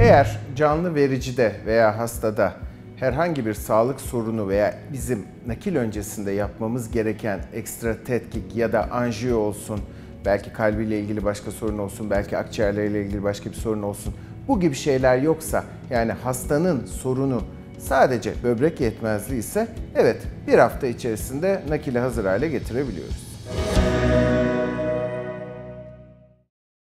Eğer canlı vericide veya hastada herhangi bir sağlık sorunu veya bizim nakil öncesinde yapmamız gereken ekstra tetkik ya da anjiyo olsun, belki kalbiyle ilgili başka sorun olsun, belki akciğerleriyle ilgili başka bir sorun olsun. Bu gibi şeyler yoksa yani hastanın sorunu Sadece böbrek yetmezliği ise evet bir hafta içerisinde nakile hazır hale getirebiliyoruz.